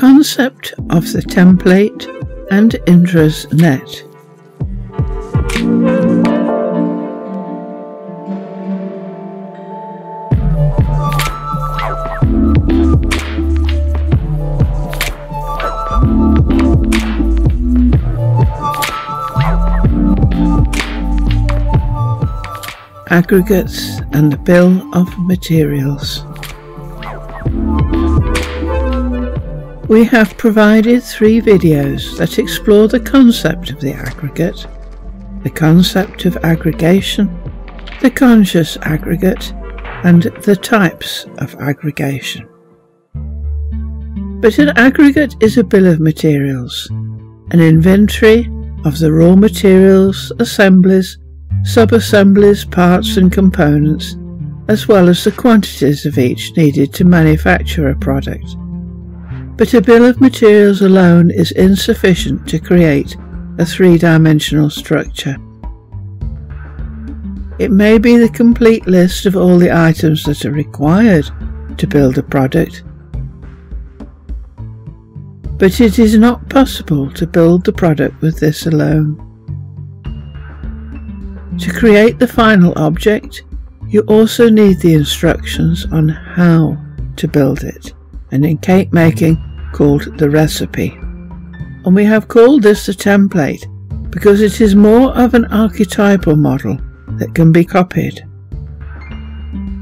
Concept of the template and Indra's net. aggregates and the bill of materials. We have provided three videos that explore the concept of the aggregate, the concept of aggregation, the conscious aggregate, and the types of aggregation. But an aggregate is a bill of materials, an inventory of the raw materials, assemblies, sub-assemblies, parts and components, as well as the quantities of each needed to manufacture a product. But a bill of materials alone is insufficient to create a three-dimensional structure. It may be the complete list of all the items that are required to build a product, but it is not possible to build the product with this alone. To create the final object, you also need the instructions on how to build it, and in cake making called the recipe. And we have called this the template because it is more of an archetypal model that can be copied.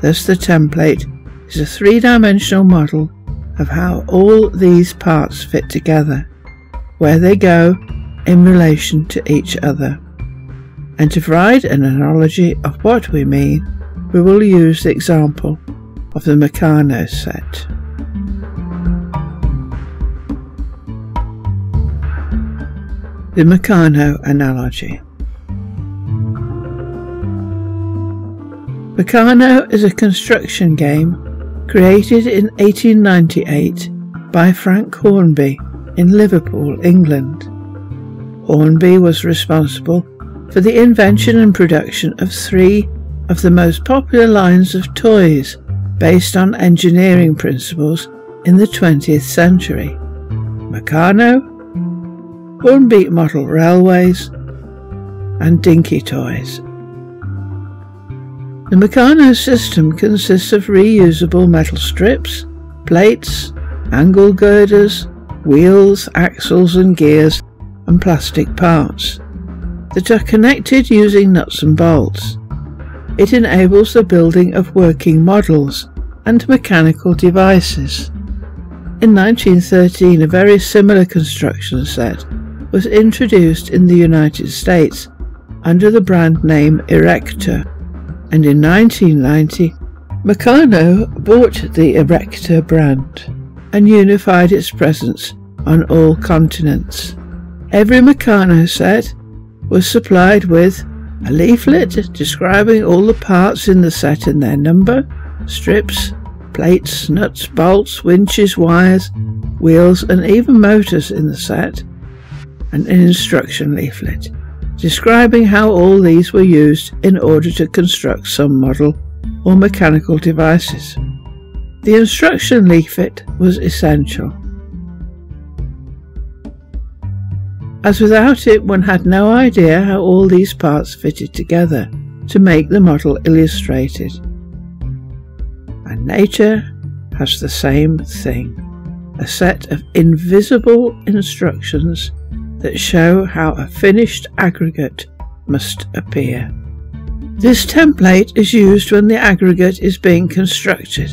Thus the template is a three-dimensional model of how all these parts fit together, where they go in relation to each other. And to provide an analogy of what we mean, we will use the example of the Meccano set. The Meccano analogy. Meccano is a construction game created in 1898 by Frank Hornby in Liverpool, England. Hornby was responsible for the invention and production of three of the most popular lines of toys based on engineering principles in the 20th century Meccano, Hornby model railways, and Dinky toys. The Meccano system consists of reusable metal strips, plates, angle girders, wheels, axles and gears, and plastic parts that are connected using nuts and bolts. It enables the building of working models and mechanical devices. In 1913 a very similar construction set was introduced in the United States under the brand name Erector and in 1990 Meccano bought the Erector brand and unified its presence on all continents. Every Meccano set was supplied with a leaflet describing all the parts in the set and their number, strips, plates, nuts, bolts, winches, wires, wheels, and even motors in the set, an instruction leaflet describing how all these were used in order to construct some model or mechanical devices. The instruction leaflet was essential as without it one had no idea how all these parts fitted together to make the model illustrated. And nature has the same thing, a set of invisible instructions that show how a finished aggregate must appear. This template is used when the aggregate is being constructed.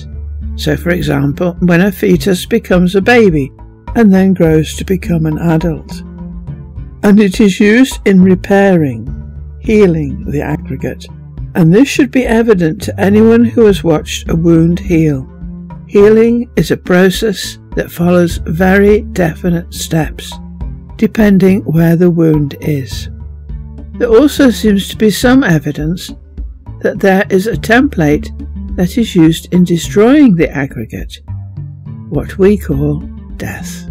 So for example, when a fetus becomes a baby and then grows to become an adult and it is used in repairing, healing the aggregate, and this should be evident to anyone who has watched a wound heal. Healing is a process that follows very definite steps, depending where the wound is. There also seems to be some evidence that there is a template that is used in destroying the aggregate, what we call death.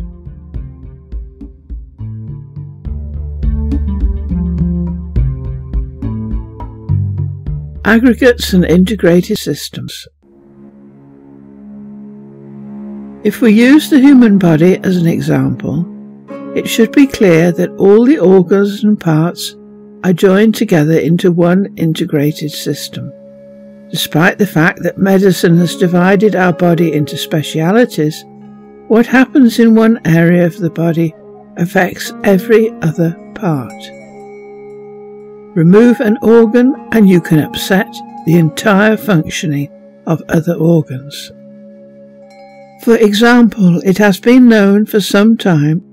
Aggregates and integrated systems. If we use the human body as an example, it should be clear that all the organs and parts are joined together into one integrated system. Despite the fact that medicine has divided our body into specialities, what happens in one area of the body affects every other part. Remove an organ and you can upset the entire functioning of other organs. For example, it has been known for some time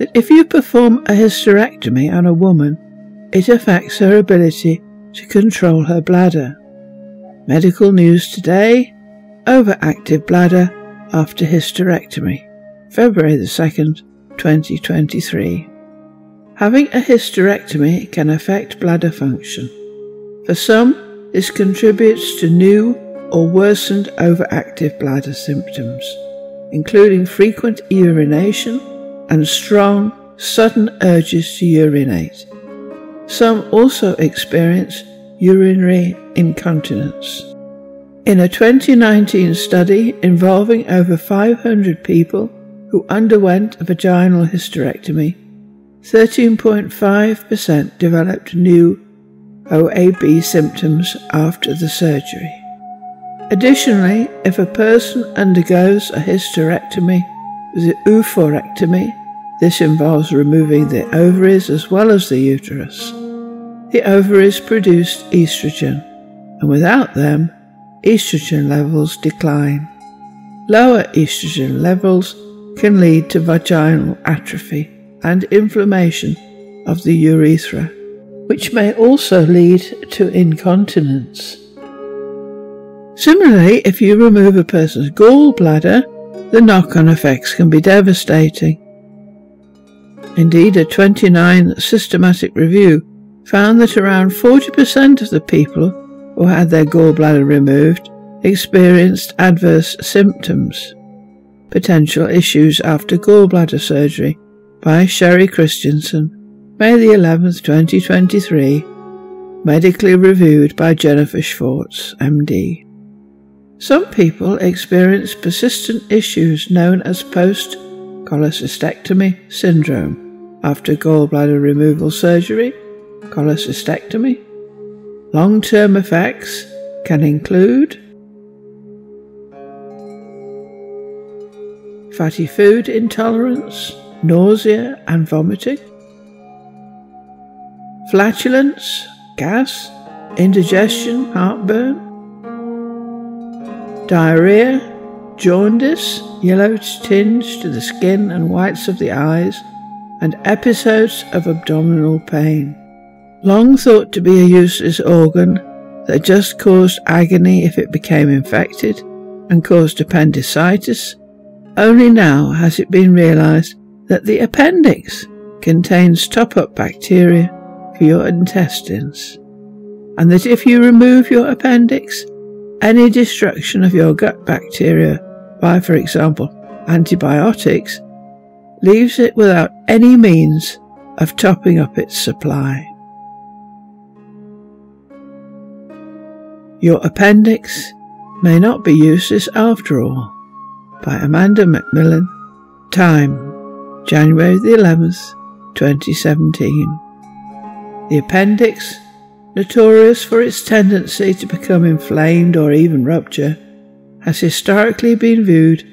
that if you perform a hysterectomy on a woman, it affects her ability to control her bladder. Medical news today overactive bladder after hysterectomy, February the 2nd, 2023. Having a hysterectomy can affect bladder function. For some, this contributes to new or worsened overactive bladder symptoms including frequent urination and strong, sudden urges to urinate. Some also experience urinary incontinence. In a 2019 study involving over 500 people who underwent a vaginal hysterectomy, 13.5% developed new OAB symptoms after the surgery. Additionally, if a person undergoes a hysterectomy with oophorectomy, this involves removing the ovaries as well as the uterus. The ovaries produce estrogen, and without them, estrogen levels decline. Lower estrogen levels can lead to vaginal atrophy and inflammation of the urethra, which may also lead to incontinence. Similarly, if you remove a person's gallbladder, the knock-on effects can be devastating. Indeed, a 29 systematic review found that around 40% of the people who had their gallbladder removed experienced adverse symptoms. Potential issues after gallbladder surgery by Sherry Christensen, May the 11th, 2023, medically reviewed by Jennifer Schwartz, MD. Some people experience persistent issues known as post cholecystectomy syndrome after gallbladder removal surgery, cholecystectomy. Long term effects can include fatty food intolerance, nausea and vomiting, flatulence, gas, indigestion, heartburn, diarrhea, jaundice, yellow tinge to the skin and whites of the eyes, and episodes of abdominal pain. Long thought to be a useless organ that just caused agony if it became infected and caused appendicitis, only now has it been realized that the appendix contains top-up bacteria for your intestines, and that if you remove your appendix, any destruction of your gut bacteria by, for example, antibiotics leaves it without any means of topping up its supply. Your appendix may not be useless after all. By Amanda Macmillan. Time, January the 11th, 2017. The appendix notorious for its tendency to become inflamed or even rupture, has historically been viewed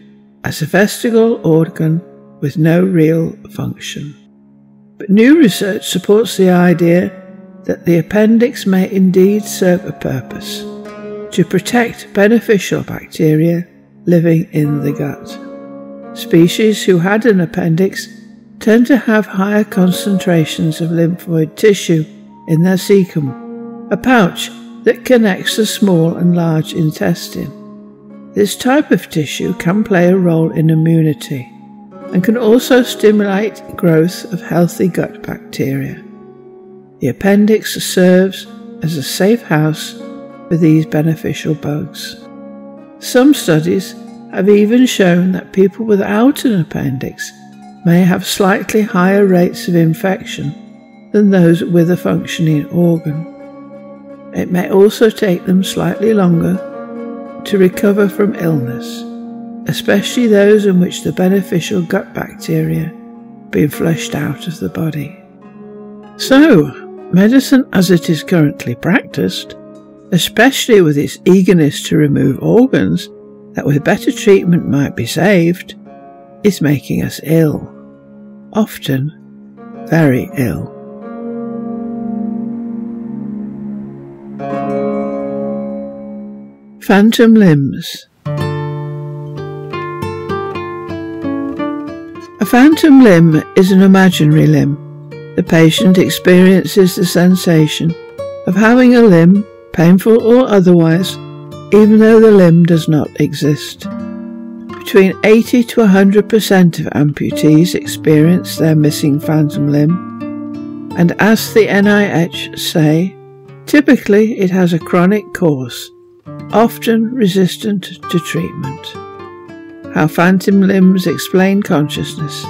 as a vestigial organ with no real function. But new research supports the idea that the appendix may indeed serve a purpose to protect beneficial bacteria living in the gut. Species who had an appendix tend to have higher concentrations of lymphoid tissue in their cecum a pouch that connects the small and large intestine. This type of tissue can play a role in immunity and can also stimulate growth of healthy gut bacteria. The appendix serves as a safe house for these beneficial bugs. Some studies have even shown that people without an appendix may have slightly higher rates of infection than those with a functioning organ. It may also take them slightly longer to recover from illness, especially those in which the beneficial gut bacteria been flushed out of the body. So, medicine as it is currently practiced, especially with its eagerness to remove organs that with better treatment might be saved, is making us ill, often very ill. Phantom limbs. A phantom limb is an imaginary limb. The patient experiences the sensation of having a limb, painful or otherwise, even though the limb does not exist. Between 80 to 100% of amputees experience their missing phantom limb, and as the NIH say, typically it has a chronic course often resistant to treatment. How Phantom Limbs Explain Consciousness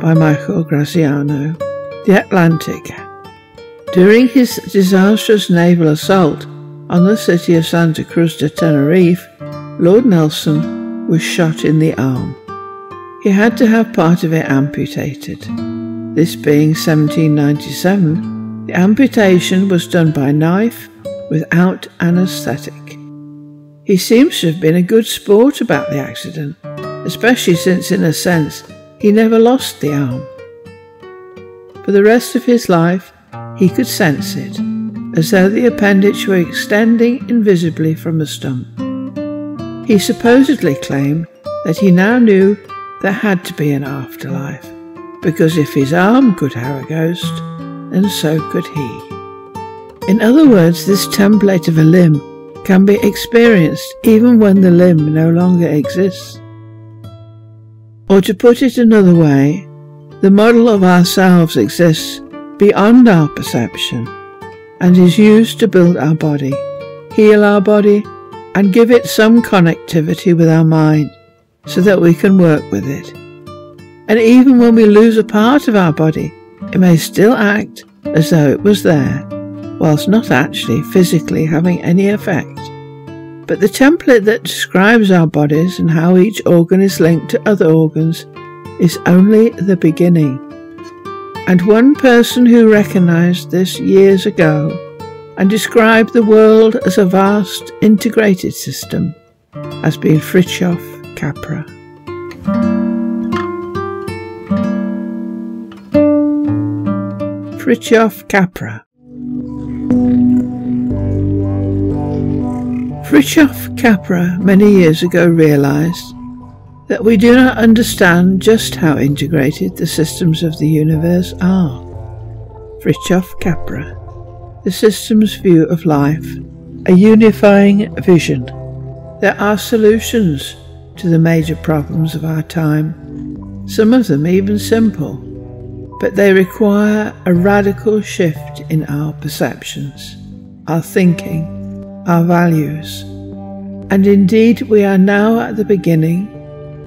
by Michael Graziano. The Atlantic. During his disastrous naval assault on the city of Santa Cruz de Tenerife, Lord Nelson was shot in the arm. He had to have part of it amputated. This being 1797, the amputation was done by knife without anaesthetic. He seems to have been a good sport about the accident, especially since, in a sense, he never lost the arm. For the rest of his life, he could sense it, as though the appendage were extending invisibly from the stump. He supposedly claimed that he now knew there had to be an afterlife, because if his arm could have a ghost, then so could he. In other words, this template of a limb can be experienced even when the limb no longer exists. Or to put it another way, the model of ourselves exists beyond our perception and is used to build our body, heal our body, and give it some connectivity with our mind so that we can work with it. And even when we lose a part of our body, it may still act as though it was there whilst not actually physically having any effect. But the template that describes our bodies and how each organ is linked to other organs is only the beginning. And one person who recognized this years ago and described the world as a vast integrated system has been Fritjof Capra. Fritjof Capra Fritjof Capra many years ago realized that we do not understand just how integrated the systems of the universe are. Fritjof Capra, the system's view of life, a unifying vision. There are solutions to the major problems of our time, some of them even simple, but they require a radical shift in our perceptions, our thinking, our values. And indeed, we are now at the beginning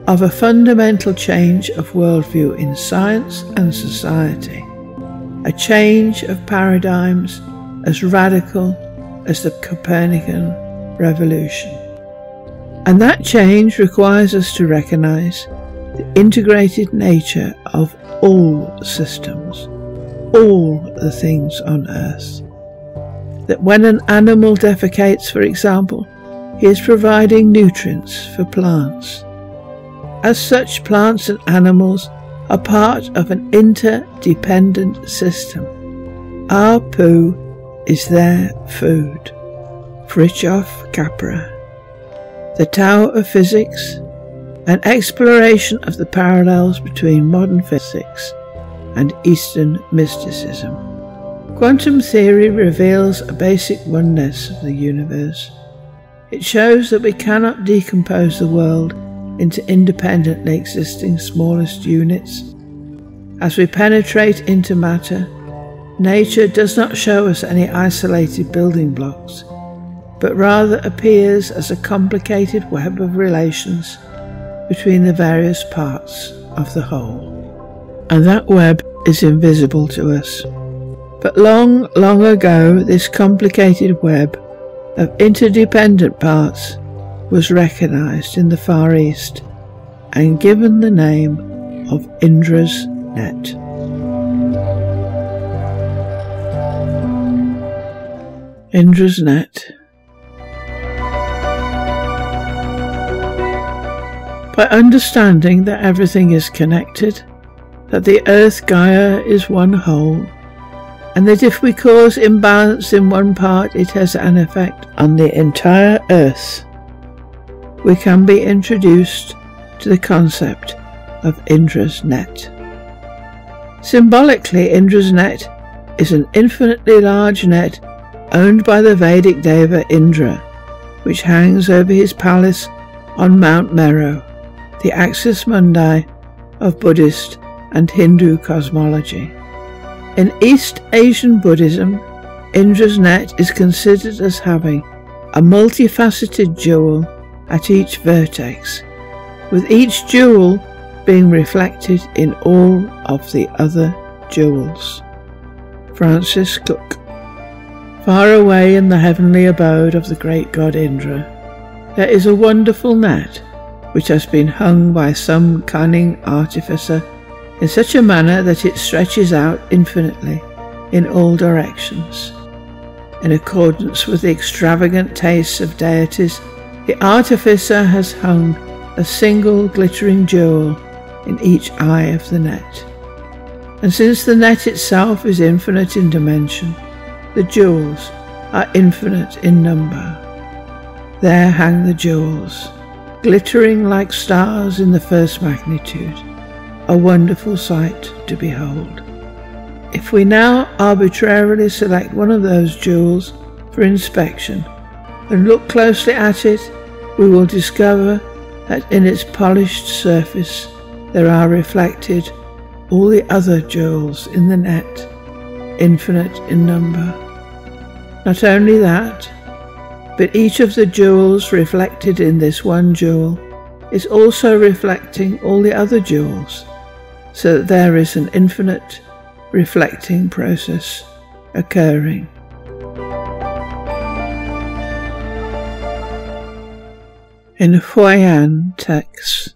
of a fundamental change of worldview in science and society, a change of paradigms as radical as the Copernican revolution. And that change requires us to recognize the integrated nature of all systems, all the things on earth that when an animal defecates, for example, he is providing nutrients for plants. As such, plants and animals are part of an interdependent system. Our poo is their food. Fritjof Capra. The Tao of Physics, an exploration of the parallels between modern physics and Eastern mysticism. Quantum theory reveals a basic oneness of the universe. It shows that we cannot decompose the world into independently existing smallest units. As we penetrate into matter, nature does not show us any isolated building blocks, but rather appears as a complicated web of relations between the various parts of the whole. And that web is invisible to us. But long, long ago, this complicated web of interdependent parts was recognized in the Far East and given the name of Indra's net. Indra's net. By understanding that everything is connected, that the earth Gaia is one whole, and that if we cause imbalance in one part, it has an effect on the entire earth, we can be introduced to the concept of Indra's net. Symbolically, Indra's net is an infinitely large net owned by the Vedic deva Indra, which hangs over his palace on Mount Meru, the axis mundi of Buddhist and Hindu cosmology. In East Asian Buddhism, Indra's net is considered as having a multifaceted jewel at each vertex, with each jewel being reflected in all of the other jewels. Francis Cook Far away in the heavenly abode of the great god Indra, there is a wonderful net which has been hung by some cunning artificer in such a manner that it stretches out infinitely in all directions. In accordance with the extravagant tastes of deities, the artificer has hung a single glittering jewel in each eye of the net. And since the net itself is infinite in dimension, the jewels are infinite in number. There hang the jewels, glittering like stars in the first magnitude, a wonderful sight to behold. If we now arbitrarily select one of those jewels for inspection and look closely at it, we will discover that in its polished surface there are reflected all the other jewels in the net, infinite in number. Not only that, but each of the jewels reflected in this one jewel is also reflecting all the other jewels, so that there is an infinite reflecting process occurring. In Huayan texts,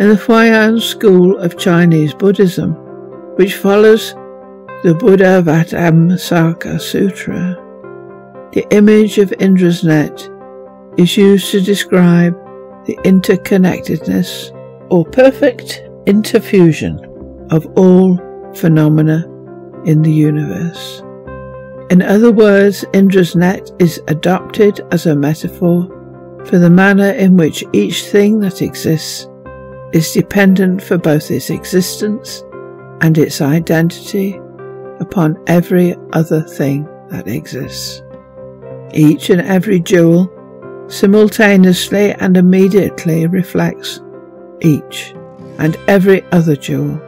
in the Huayan school of Chinese Buddhism, which follows the Buddhavatamsaka Sutra, the image of Indra's net is used to describe the interconnectedness or perfect interfusion of all phenomena in the universe. In other words, Indra's net is adopted as a metaphor for the manner in which each thing that exists is dependent for both its existence and its identity upon every other thing that exists. Each and every jewel simultaneously and immediately reflects each and every other jewel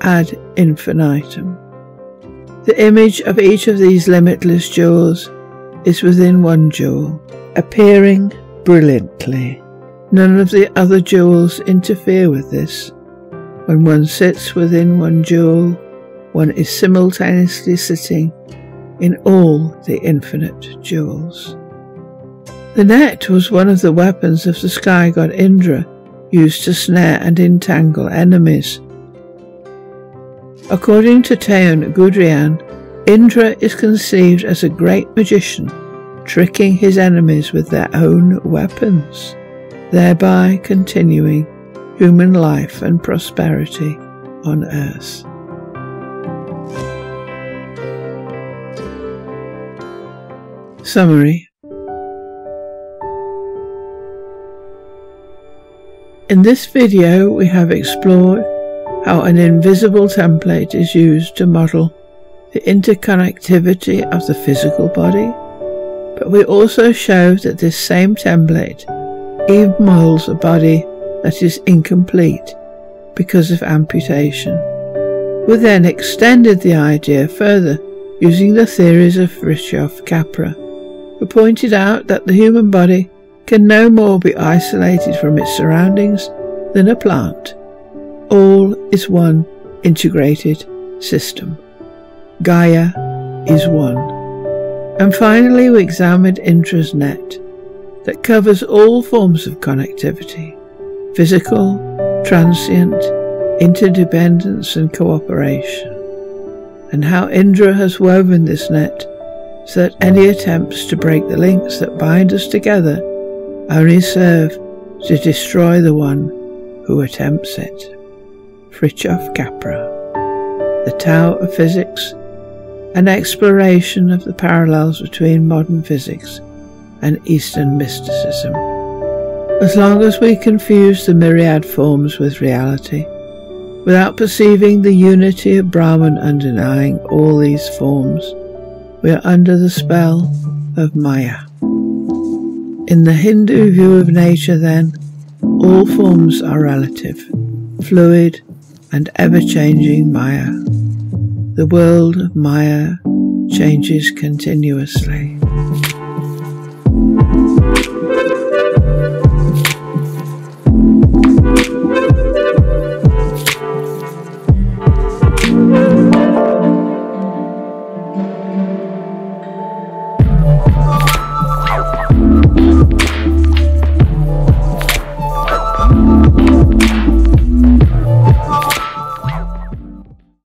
ad infinitum. The image of each of these limitless jewels is within one jewel, appearing brilliantly. None of the other jewels interfere with this. When one sits within one jewel, one is simultaneously sitting in all the infinite jewels. The net was one of the weapons of the sky god Indra, used to snare and entangle enemies. According to Teun Goudriaan, Indra is conceived as a great magician, tricking his enemies with their own weapons, thereby continuing human life and prosperity on earth. Summary In this video we have explored how an invisible template is used to model the interconnectivity of the physical body, but we also showed that this same template even molds a body that is incomplete because of amputation. We then extended the idea further using the theories of Fritjof Capra who pointed out that the human body can no more be isolated from its surroundings than a plant. All is one integrated system. Gaia is one. And finally we examined Indra's net, that covers all forms of connectivity physical, transient, interdependence, and cooperation, and how Indra has woven this net so that any attempts to break the links that bind us together only serve to destroy the one who attempts it. Fritjof Capra The Tao of Physics An exploration of the parallels between modern physics and Eastern mysticism. As long as we confuse the myriad forms with reality, without perceiving the unity of Brahman underlying all these forms, we are under the spell of Maya. In the Hindu view of nature, then, all forms are relative, fluid, and ever changing Maya. The world of Maya changes continuously.